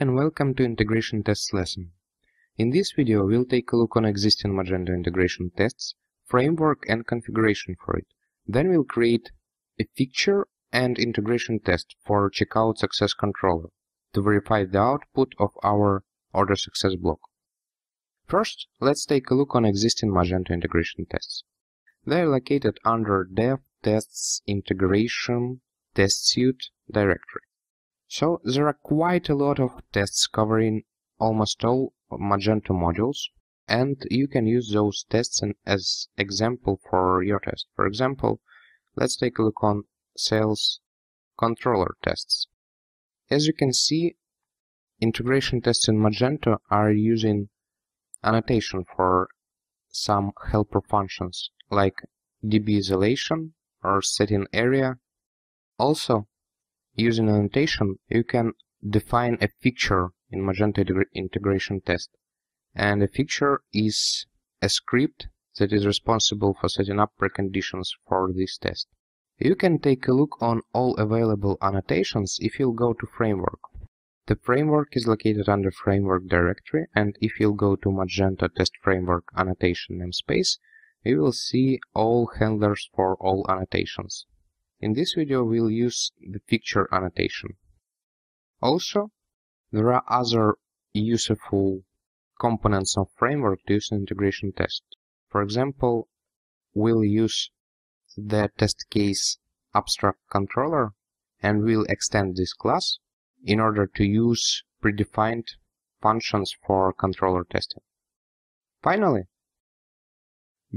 And welcome to integration tests lesson. In this video we'll take a look on existing Magento integration tests, framework and configuration for it. Then we'll create a feature and integration test for checkout success controller to verify the output of our order success block. First, let's take a look on existing Magento integration tests. They are located under dev tests integration test suite directory. So there are quite a lot of tests covering almost all Magento modules, and you can use those tests as example for your test. For example, let's take a look on sales controller tests. As you can see, integration tests in Magento are using annotation for some helper functions like DB isolation or setting area. Also, Using annotation, you can define a fixture in Magento integration test. And a fixture is a script that is responsible for setting up preconditions for this test. You can take a look on all available annotations if you'll go to Framework. The framework is located under Framework directory, and if you'll go to Magento Test Framework annotation namespace, you will see all handlers for all annotations. In this video we'll use the fixture annotation. Also, there are other useful components of framework to use in integration test. For example, we'll use the test case abstract controller and we'll extend this class in order to use predefined functions for controller testing. Finally,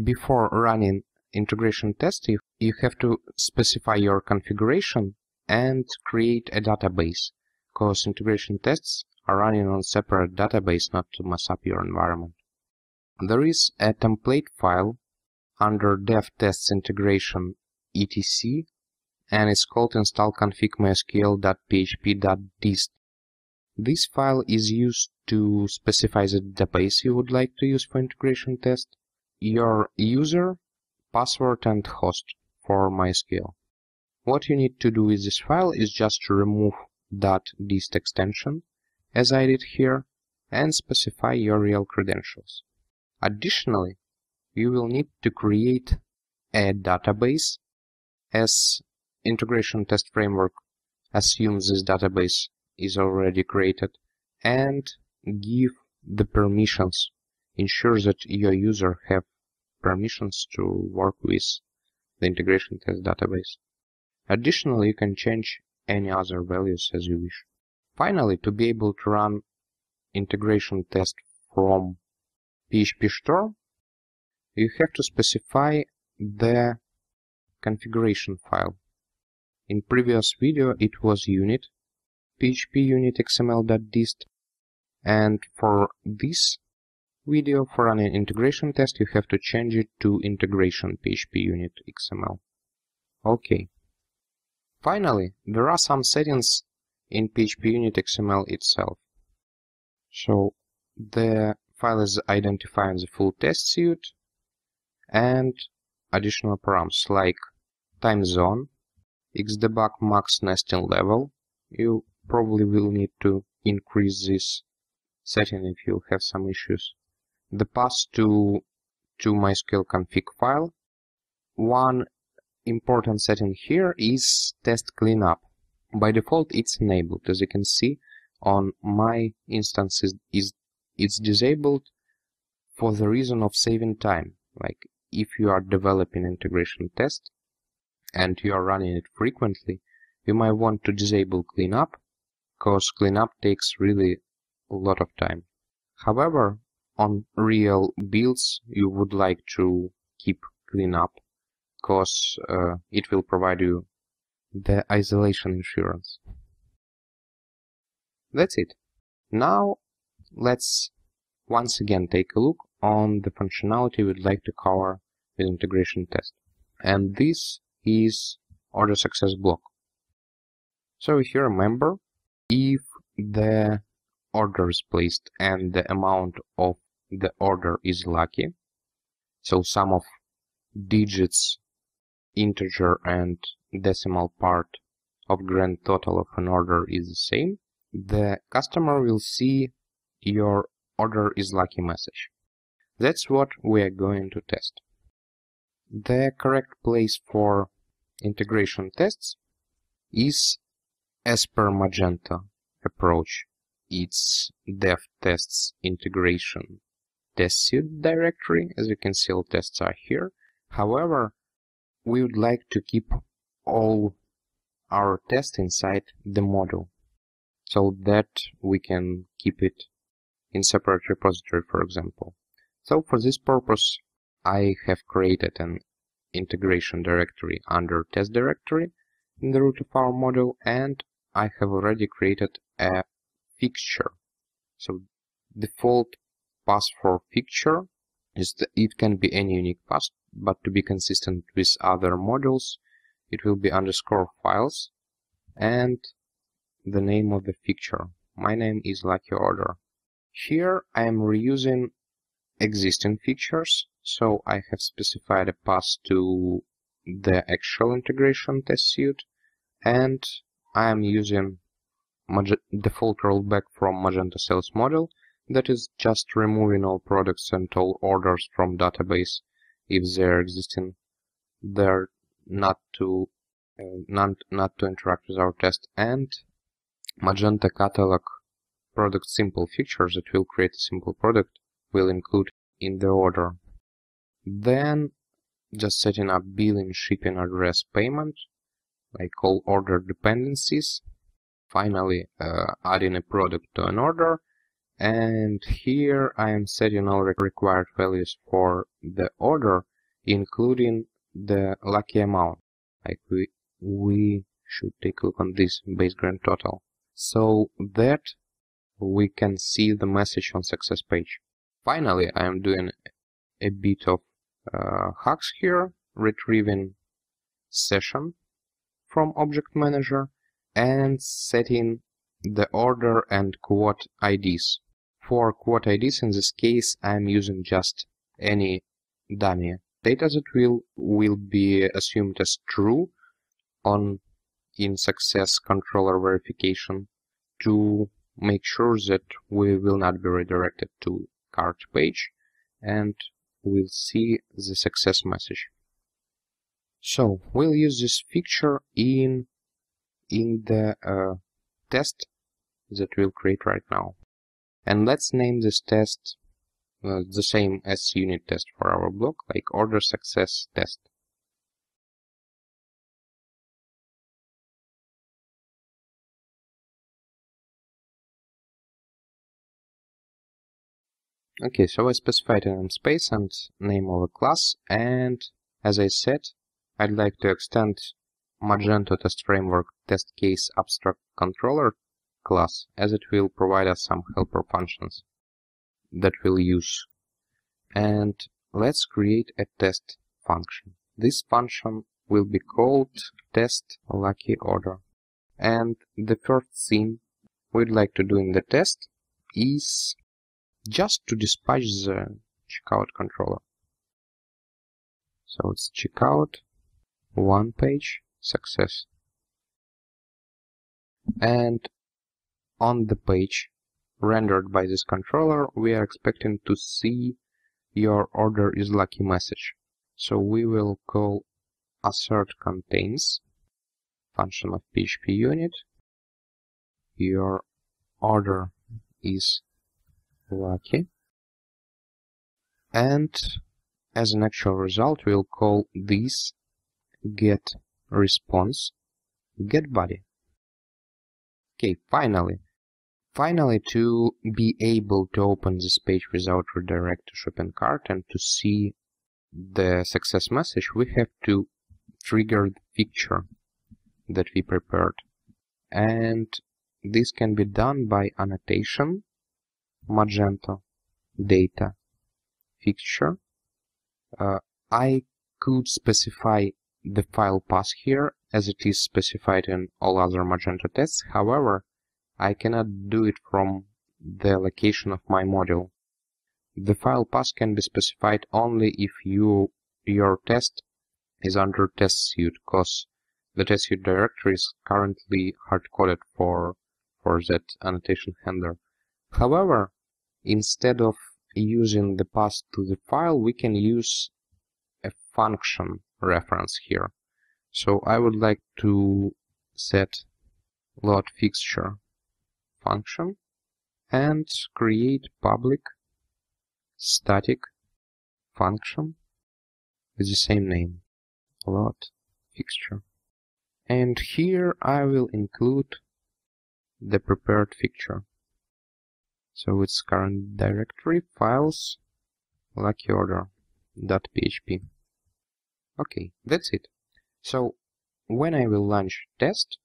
before running integration test, you, you have to specify your configuration and create a database, because integration tests are running on separate database not to mess up your environment. There is a template file under dev tests integration etc and it's called install config mysql.php.dist. This file is used to specify the database you would like to use for integration test. Your user password and host for MySQL. What you need to do with this file is just to remove .dist extension, as I did here, and specify your real credentials. Additionally, you will need to create a database as integration test framework assumes this database is already created and give the permissions ensure that your user have permissions to work with the integration test database. Additionally, you can change any other values as you wish. Finally, to be able to run integration test from PhpStorm, you have to specify the configuration file. In previous video, it was unit, php unit xml.dist, and for this video for running integration test you have to change it to integration php unit xml okay finally there are some settings in php unit xml itself. So the file is identifying the full test suite and additional params like time zone xdebug max nesting level. You probably will need to increase this setting if you have some issues the path to to MySQL config file. One important setting here is test cleanup. By default, it's enabled. As you can see, on my instances, is it's disabled for the reason of saving time. Like if you are developing integration test and you are running it frequently, you might want to disable cleanup because cleanup takes really a lot of time. However, on real builds you would like to keep clean up because uh, it will provide you the isolation insurance. That's it. Now let's once again take a look on the functionality we'd like to cover with integration test. And this is order success block. So if you remember, if the order is placed and the amount of the order is lucky. So sum of digits, integer and decimal part of grand total of an order is the same. the customer will see your order is lucky message. That's what we are going to test. The correct place for integration tests is as per Magento approach. It's dev tests integration test suite directory. As you can see, all tests are here. However, we would like to keep all our tests inside the module so that we can keep it in separate repository, for example. So for this purpose, I have created an integration directory under test directory in the root of our module, and I have already created a fixture. So default path for fixture is it can be any unique path, but to be consistent with other modules, it will be underscore files and the name of the fixture. My name is Lucky Order. Here I am reusing existing fixtures, so I have specified a path to the actual integration test suite, and I am using default rollback from Magento Sales model that is just removing all products and all orders from database if they're existing. They're not to uh, not, not to interact with our test and Magento catalog product simple fixtures that will create a simple product will include in the order. Then just setting up billing, shipping address, payment, like all order dependencies. Finally, uh, adding a product to an order. And here I am setting all required values for the order, including the lucky amount. Like we we should take a look on this base grand total so that we can see the message on success page. Finally, I am doing a bit of uh, hacks here, retrieving session from object manager and setting the order and quote IDs. For quote IDs, in this case, I'm using just any dummy data that will, will be assumed as true on in success controller verification to make sure that we will not be redirected to cart page and we'll see the success message. So we'll use this fixture in in the uh, test that we'll create right now. And let's name this test uh, the same as unit test for our block, like order success test. Okay, so I specified a space and name of a class, and as I said, I'd like to extend Magento Test Framework Test Case Abstract Controller class, as it will provide us some helper functions that we'll use. And let's create a test function. This function will be called test lucky order. And the first thing we'd like to do in the test is just to dispatch the checkout controller. So it's checkout, one page, success. And on the page rendered by this controller, we are expecting to see your order is lucky message. So we will call assert contains function of PHP unit. Your order is lucky. And as an actual result, we'll call this get response get body. Okay, finally. Finally, to be able to open this page without redirect to shopping cart and to see the success message, we have to trigger the fixture that we prepared. And this can be done by annotation magento data fixture. Uh, I could specify the file path here as it is specified in all other Magento tests. However, I cannot do it from the location of my module. The file path can be specified only if you your test is under test suite, because the test suite directory is currently hard-coded for for that annotation handler. However, instead of using the path to the file, we can use a function reference here. So I would like to set load fixture function and create public static function with the same name. Load fixture. And here I will include the prepared fixture. So its current directory files lucky order.php okay that's it. So when I will launch test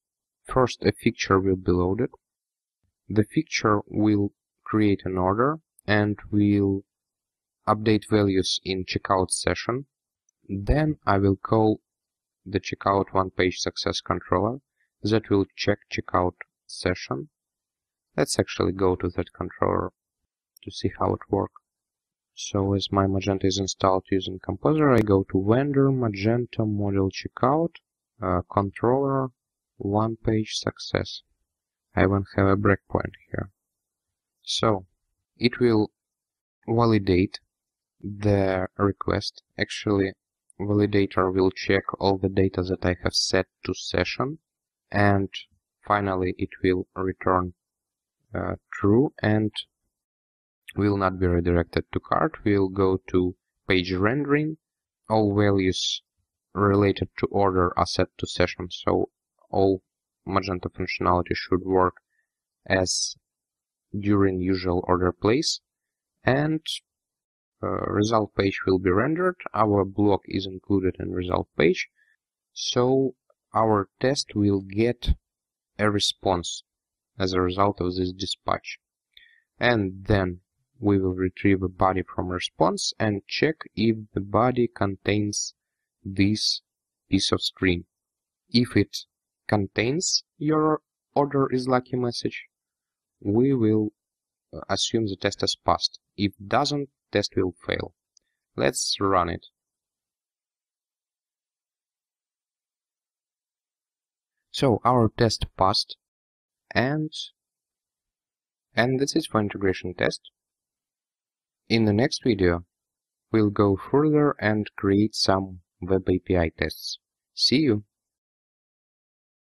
first a fixture will be loaded the fixture will create an order and will update values in checkout session. Then I will call the checkout one page success controller that will check checkout session. Let's actually go to that controller to see how it works. So as my Magento is installed using Composer, I go to vendor Magento module checkout uh, controller one page success. I won't have a breakpoint here. So it will validate the request. Actually, validator will check all the data that I have set to session and finally it will return uh, true and will not be redirected to cart. We'll go to page rendering. All values related to order are set to session, so all Magento functionality should work as during usual order place and uh, result page will be rendered. Our block is included in result page. So our test will get a response as a result of this dispatch. And then we will retrieve a body from response and check if the body contains this piece of screen. If it contains your order is lucky message, we will uh, assume the test has passed. If doesn't, test will fail. Let's run it. So our test passed and and this is for integration test. In the next video, we'll go further and create some web API tests. See you!